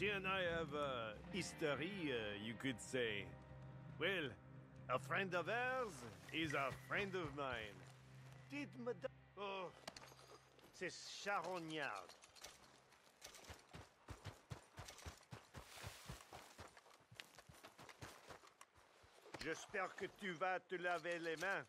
She and I have a euh, history, uh, you could say. Well, a friend of hers is a friend of mine. Did madame... Oh, c'est charognard. J'espère que tu vas te laver les mains.